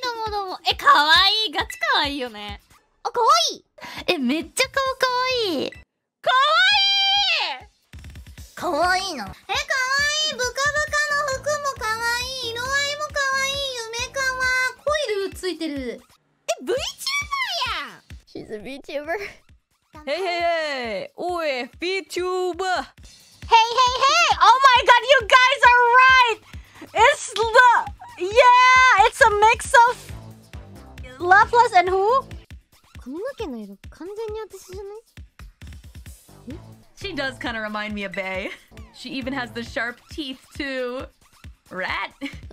どうもどうも。え、かわいい。ガチかわいいよね。あ、かわいいえ、めっちゃ顔かわいい。かかわいいの。わいいえ、かわいい。ブカブカの服もかわいい。色合いもかわいい。夢かわ。コイルついてる。え、VTuber やん She's a VTuber. Hey, hey, hey! Oi, VTuber! Hey, hey, hey! Oh my god, you guys are right! It's mix of and who? She does kind of remind me of Bay. She even has the sharp teeth too. Rat.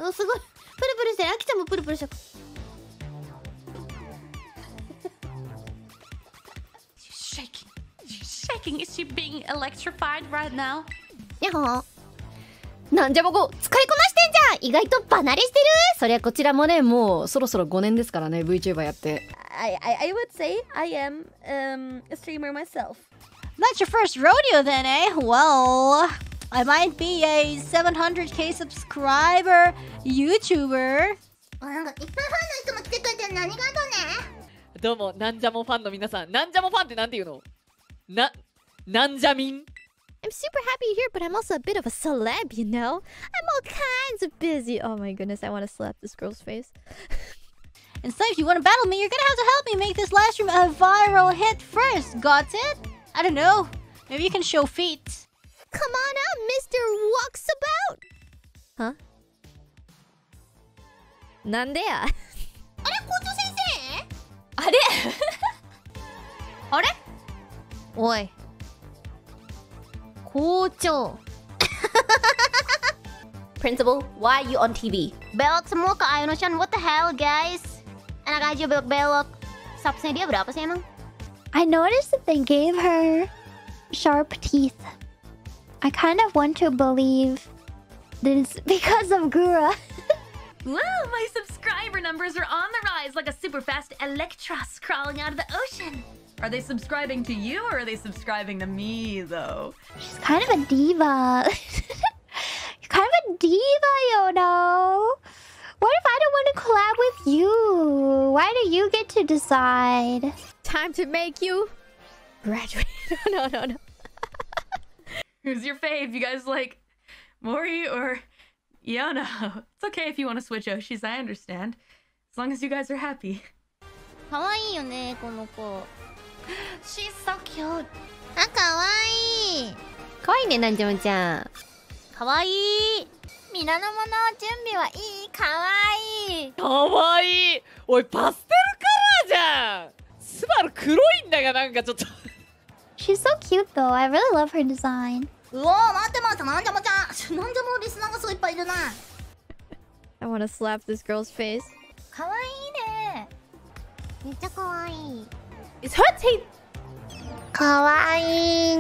She's shaking. She's shaking. Is she being electrified right now? Yeah. なんじゃもこ使いこなしてんじゃん意外と離れしてるそりゃこちらもね、もうそろそろ5年ですからね、VTuber やって。I, I, I would say I am um, a streamer myself. That's your first rodeo then, eh? Well, I might be a 700k subscriber YouTuber. あ、なんかいっぱいファンの人も来てくれてるのありがとうね。どうも、なんじゃもファンの皆さん。なんじゃもファンってなんて言うの？な、なんじゃみん？I'm super happy here, but I'm also a bit of a celeb, you know? I'm all kinds of busy. Oh my goodness, I want to slap this girl's face. and so if you want to battle me, you're gonna have to help me make this last stream a viral hit first. Got it? I don't know. Maybe you can show feet. Come on out, Mr. Walksabout! Huh? Nande ya? Are, Kojo sensei? Are? Are? Oi. 고조 Principal, why are you on TV? Belok semua ke Ionocean, what the hell guys? Anak aja belok-belok. Subsnya dia berapa sih emang? I noticed that they gave her sharp teeth. I kind of want to believe that it's because of Gura. wow, my subscriber numbers are on the rise like a super fast Electros crawling out of the ocean. Are they subscribing to you or are they subscribing to me, though? She's kind of a diva. kind of a diva, you know. What if I don't want to collab with you? Why do you get to decide? Time to make you graduate. no, no, no. Who's your fave? You guys like Mori or Yona? It's okay if you want to switch Oshis, I understand. As long as you guys are happy. かわいいよね、この子。 She's so cute. あ、かわいい。かわいいね、なんじゃもちゃん。かわいい。皆の者準備はいいかわいいかわいいおい、パステルカラーじゃんスバル黒いんだがなんかちょっと She's so cute though. I really love her design. うおー、待って待って、なんじゃもちゃん。なんじゃもリスナーがそういっぱいいるな。I want to slap this girl's face. かわいいねめっちゃかわいい。Her teeth かわいい。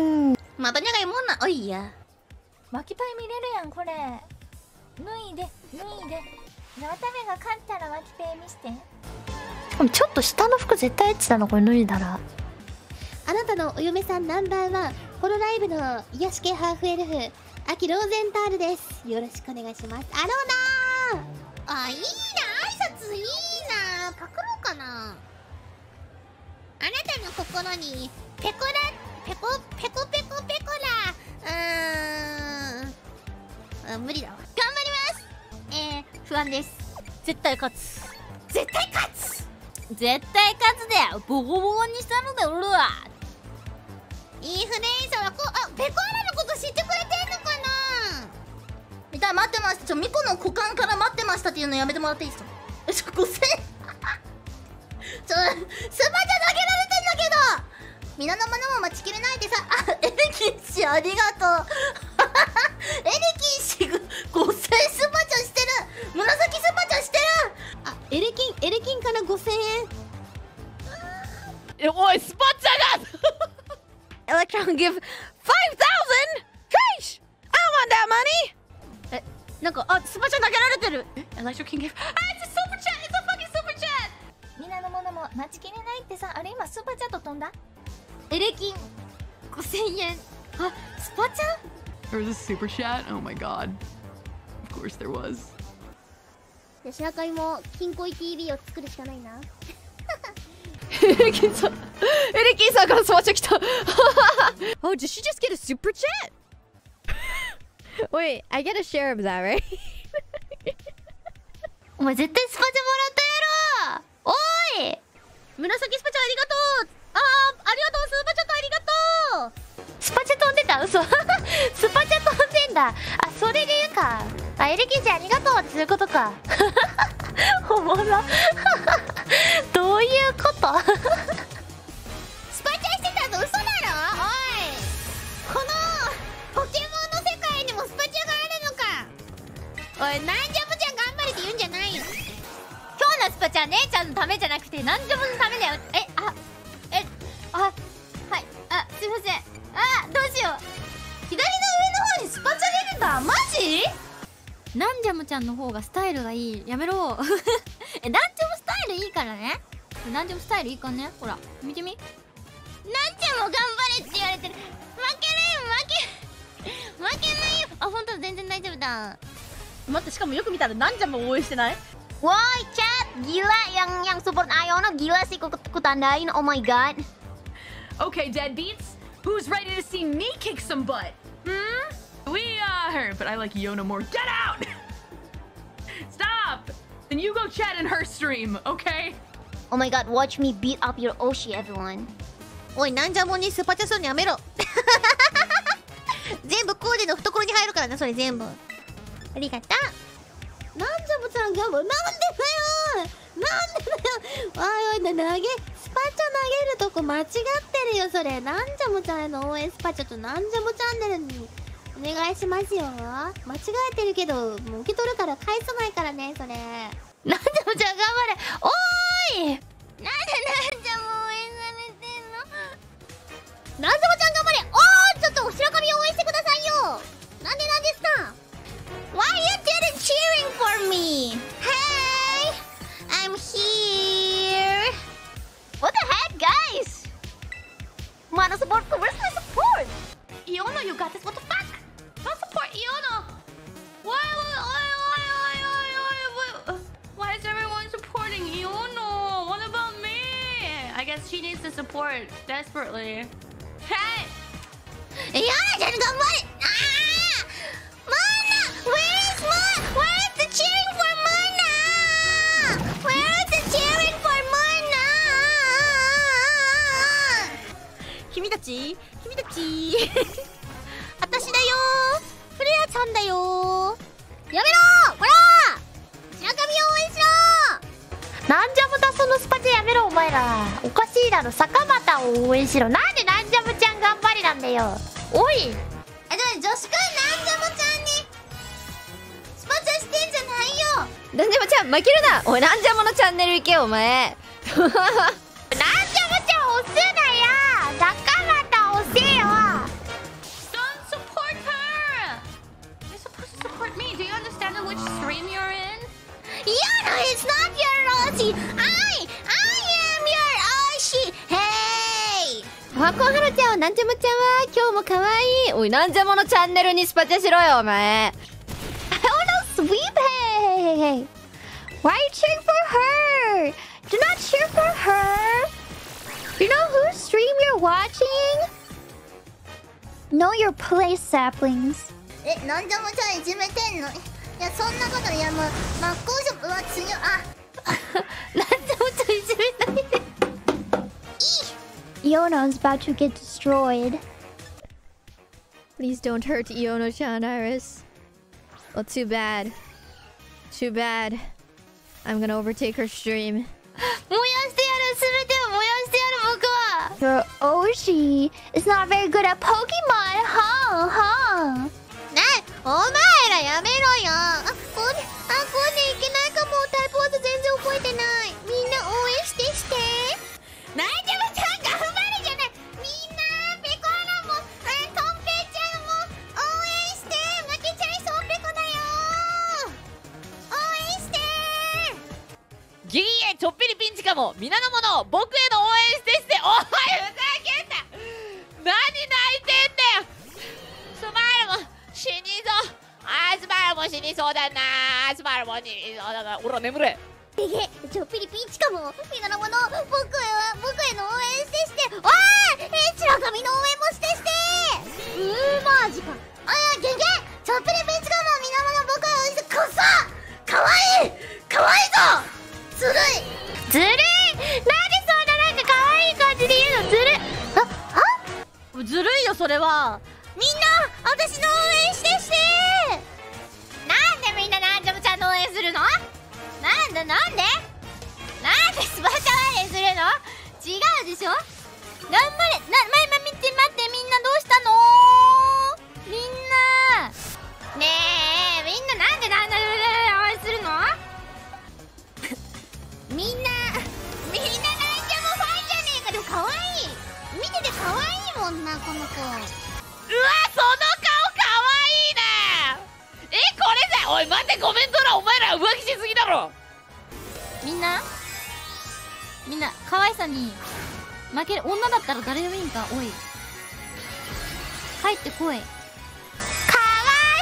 Matanya kayak Mona. Oh iya. 巻きパイ見れるやんこれ脱いで脱いで渡部が勝ったら巻きペイ見してちょっと下の服絶対エッチだな、これ脱いだら。あなたのお嫁さんナンバーワン、ホロライブの癒し系ハーフエルフ、アキローゼンタールです。よろしくお願いします。アローナーあ、いいな、挨拶いいな。パクろうかな。あなたの心に、ペコラ、ペコ、ペコペコペコラ、うーん。あ無理だわ。頑張ります。えー、不安です。絶対勝つ。絶対勝つ。絶対勝つだよ。ボコボコにしたのだ俺は。いいフレーズはこあペコアラのこと知ってくれてんのかな。みたい待ってましたちょミコの股間から待ってましたっていうのやめてもらっていいですか？えちょ5000ち皆のものも待ちきれないでさ。あエレキン氏ありがとう。エレキン氏5000スーパーチャットしてる。紫スーパーチャットしてる。あエレキンエレキンから5000円。えおい、スパチャが！Electron give 5,000? Cash! I want that money! えなんかあスパチャ投げられてる。え Electro King Gift あ It's a super chat. It's a fucking super chat. 皆の者も待ちきれないってさ。あれ今スーパーチャット飛んだ？エレキン5000円あスパチャ There was a super chat? Oh my god. Of course there was. じゃあ白神も金恋 TV を作るしかないなエレキンさんエレキンさんからスマチャ来た Oh did she just get a super chat? Wait I get a share of that right? お前絶対スパチャもらったやろおい紫スパチャありがとうャ飛んでた嘘スパチャ飛んでんだ。あそれで言うか。あエレキンちゃんありがとうってそういうことか。おもろ。どういうこと？スパチャしてたぞ嘘だろ？おい。このポケモンの世界にもスパチャがあるのか。おいなんジャムちゃん頑張れって言うんじゃないよ。今日のスパチャ姉ちゃんのためじゃなくてなんジャムのためだよ。えあなんジャムちゃんの方がスタイルがいい？やめろ。えなんジャムスタイルいいからね。なんジャムスタイルいいかね？ほら見てみ。なんちゃんも頑張れって言われてる。負けないよ負け負けないよ。あ本当だ全然大丈夫だ。待ってしかもよく見たらなんジャム応援してない？Woi chat gila yang yang support Iono gila sih ku, ku tandain oh my god Okay, deadbeats. Who's ready to see me kick some butt? Hmm? We are, but I like Yona more. Get out! Stop! Then you go chat in her stream, okay? Oh my god watch me beat up your Oshi everyone おいなんジャムにスパチャするのやめろ全部コーデの懐に入るからなそれ全部ありがとうなんジャムちゃんギャブなんでだよなんでだよおいおいな投げスパチャ投げるとこ間違ってるよそれなんジャムちゃんへの応援スパチャとなんジャムチャンネルにお願いしますよ。間違えてるけどもう受け取るから返さないからねそれ。なんジャムちゃん頑張れ。おーい。なんでなんじゃもう応援されてんの？なんジャムちゃん desperately. Hey! いやーちゃん頑張れあーマナ Where is Ma Where is the cheering for Mana Where is the cheering for Mana 君たち君たち私だよフレアちゃんだよのスパチャやめろお前ら。おかしいだろ。坂本を応援しろ。なんでなんジャムちゃん頑張りなんだよ。おい。えでも女子くんなんジャムちゃんに。スパチャしてんじゃないよ。なんでもちゃん負けるな。おいなんじゃものチャンネル行けよお前。なんジャムちゃん押すなや。坂本押せよ。Don't support her! You're supposed to support me. Do you understand which stream you're in? Yana is not your Oshi I I am your Oshi Hey ハコハロちゃんはなんじゃもちゃんは今日も可愛いおいなんじゃものチャンネルにスパチャしろよお前 Oh no, sweep! Hey, hey, hey. Why Why cheer for her? Do not cheer for her. You know whose stream you're watching? Know your place, saplings. えなんジャムちゃんいじめてんのいやそんなこといやもう真っ向勝負うわ強いあ Iono's about to get destroyed. Please don't hurt Iono-chan, Iris. Well, too bad. Too bad. I'm gonna overtake her stream. 燃やしてやる全てを燃やしてやる僕は Your Oshi is not very good at Pokemon, huh? Huh? ねお前らやめろよあこれあこれ そうだな。アスパラも死にそうだなおら眠れ。でげちょピリピンチかも。みなのもの僕は僕への応援してして。おいえ白髪の応援もしてして。うーマジか。あいやゲゲ。ちょピリピンチかも。みなもの僕を応援してくっそ。かわいい。かわいいぞ。ずるい。ずるい。なんでそんななんかかわいい感じで言うの？ずるい。ああ？ずるいよそれは。みんな私の応援してしてさに負ける女だったら誰でもいいんかおい。帰ってこい。かわ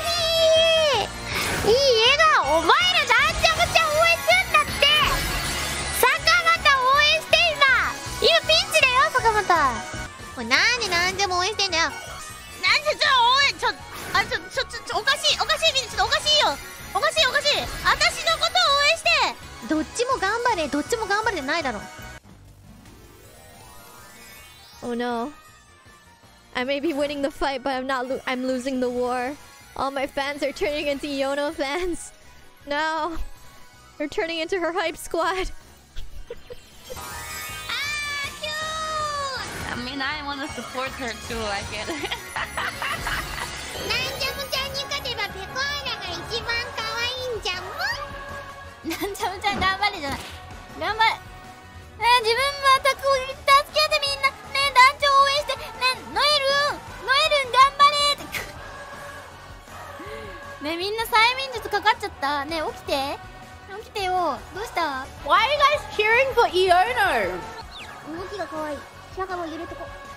いい。いい笑顔お前らなんちゃもちゃん応援すんだって。坂本応援して今今ピンチだよ坂本。おいなんでなんでも応援してんだよ。なんでちょ応援ちょあちょちょちょちょおかしいおかしいみんなちょっとおかしいよ。おかしいおかしい。私のことを応援して。どっちも頑張れどっちも頑張れじゃないだろ Oh no. I may be winning the fight, but I'm not. Lo- I'm losing the war. All my fans are turning into Iono fans. No, they're turning into her hype squad. あーキュー I mean I wanna support her too I get it なんじゃもちゃんに勝てばペコアラが一番可愛いんじゃもなんちゃむちゃん頑張れじゃない頑張れねえ自分もアタックを助けてみんなねえみんな催眠術かかっちゃったねえ起きて起きてよどうした Why are you guys cheering for Iono? 動きが可愛い白髪も入れとこにゃ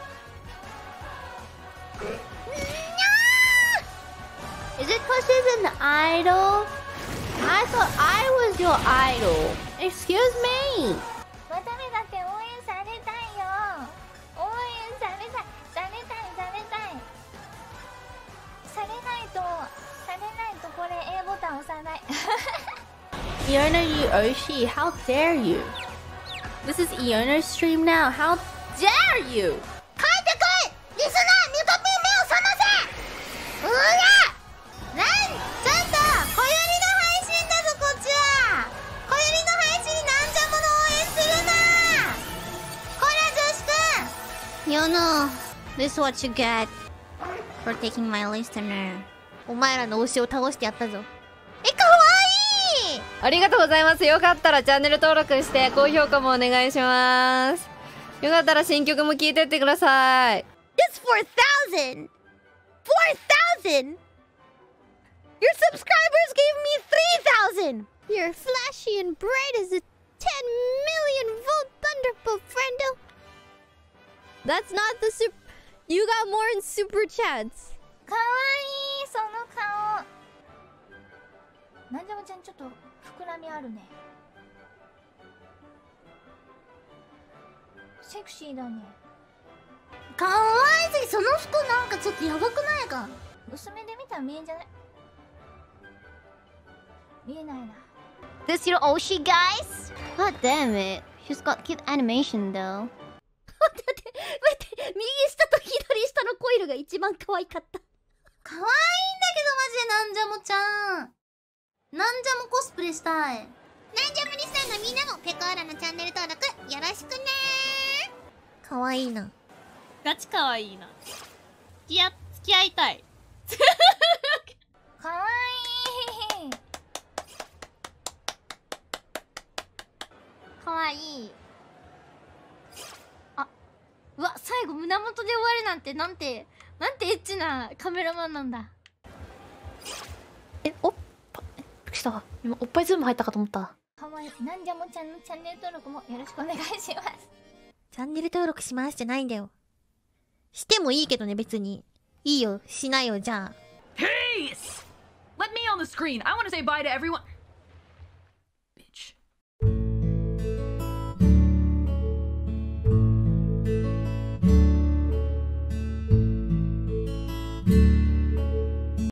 Is it because she's an idol? I thought I was your idol. Excuse me. Oshi, how dare you? This is Iona's stream now. How dare you? 帰ってこいリスナーニュトピン目を覚ませうらなんちょっと小寄りの配信だぞこっちは小寄りの配信になんじゃもの応援するなこら女子くん You know This is what you get For taking my listener お前らの推しを倒してやったぞえかわいい ありがとうございます。よかったらチャンネル登録して高評価もお願いします。よかったら新曲も聴いてってください。It's 4,000! 4,000! Your subscribers gave me 3,000! You're flashy and bright as a 10 million volt thunderbolt, friendo. That's not the super. You got more in super chats. かわいいその顔なんでもちゃんちょっと膨らみあるね。セクシーだね。かわいすぎその服なんかちょっとやばくないか？薄めで見たら見えんじゃない？見えないな。This your Oshi, guys? God damn it. She's got cute animation though. 待って待って。右下と左下のコイルが一番可愛かった。可愛いんだけどマジでなんじゃもちゃんなんじゃもコスプレしたい。なんじゃもリスナーのみんなもペコーラのチャンネル登録よろしくね可愛いな。ガチ可愛いな。付き合付き合いたい。可愛い可愛い。あうわ最後胸元で終わるなんてなんてなんてエッチなカメラマンなんだ。え、おっぱ、えびっくりした。今、おっぱいズーム入ったかと思った。可愛いなんじゃもちゃんのチャンネル登録もよろしくお願いしますチャンネル登録しますじゃないんだよ。してもいいけどね、別に。いいよ、しないよ、じゃあ。Peace! What me on the screen. I want to say bye to everyone.